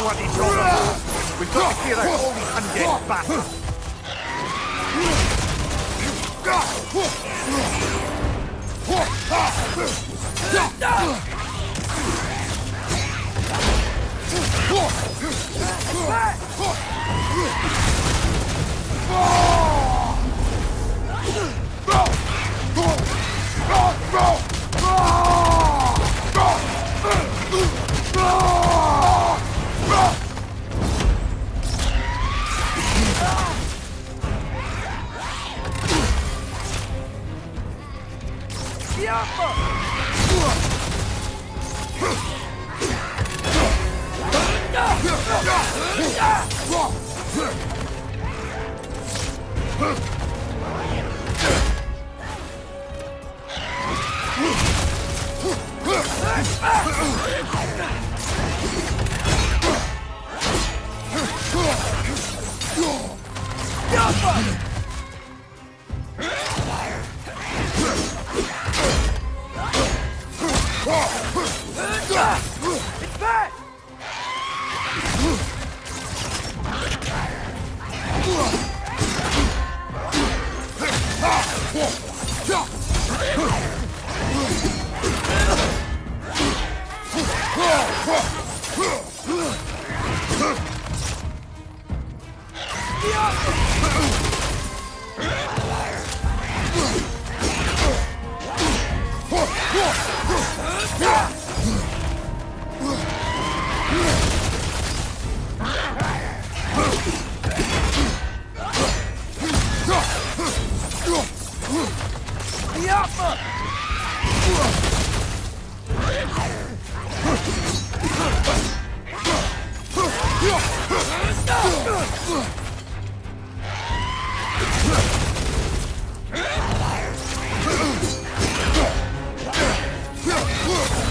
bloody trouble. We've got to clear out all these undead bastards. Back! ya! Stop! Yeah!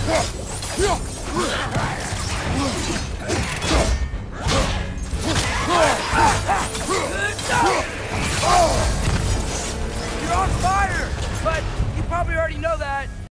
You're on fire! But you probably already know that.